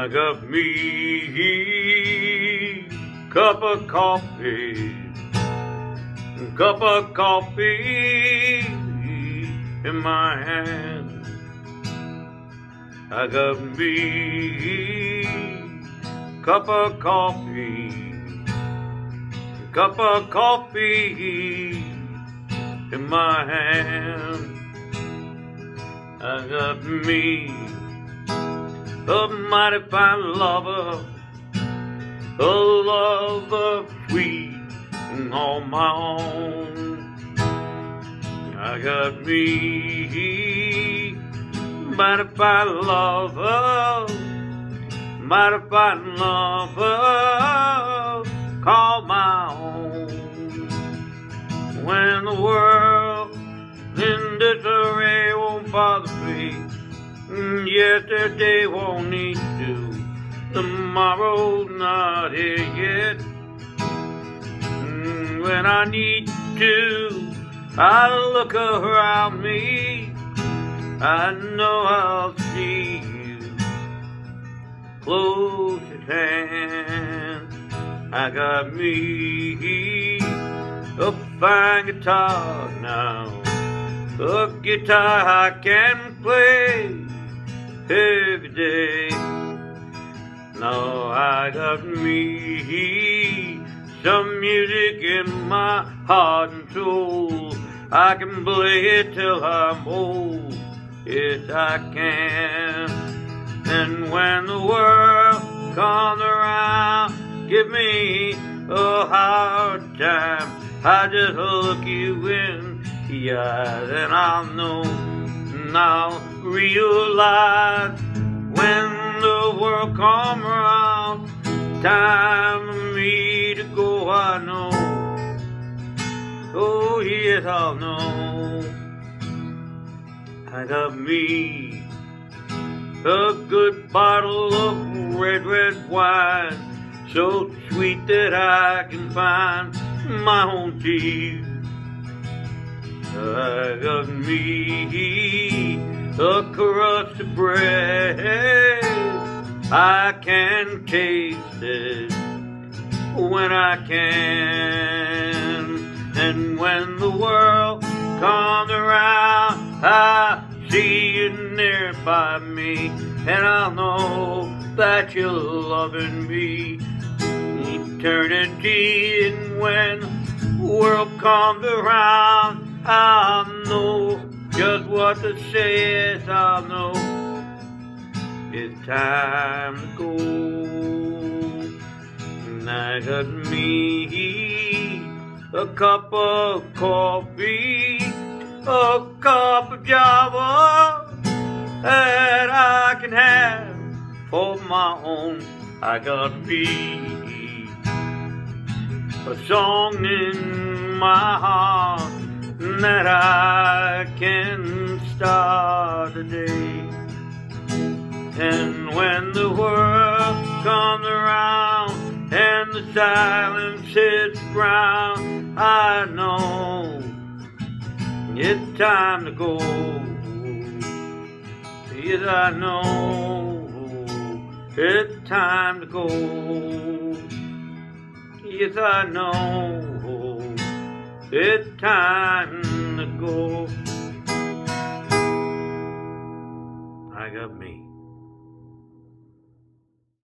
I got me. Cup of coffee, cup of coffee in my hand. I got me. Cup of coffee, cup of coffee in my hand. I got me a mighty fine lover, a lover free all my own. I got me mighty fine lover, mighty fine lover, call my own. When the world in disarray won't bother me. Mm. Yesterday won't need to. Tomorrow's not here yet. Mm, when I need to, I look around me. I know I'll see you close at hand. I got me a fine guitar now. A guitar I can play every day. Now I got me some music in my heart and soul. I can play it till I'm old. Yes, I can. And when the world comes around, give me a hard time. I just look you in the eyes and I'll know and I'll realize come around, time for me to go, I know. Oh, yes, I'll know. I got me a good bottle of red, red wine, so sweet that I can find my own teeth. I got me a crust of bread. I can taste it when I can. And when the world comes around, I see you near by me. And I'll know that you're loving me eternity. And when the world comes around, I'll know just what to say. Yes, I'll know it's time to go. And I got me a cup of coffee, a cup of java that I can have for my own. I got me a song in my heart that I can comes around and the silence hits ground, I know it's time to go. Yes, I know it's time to go. Yes, I know it's time to go. I got me.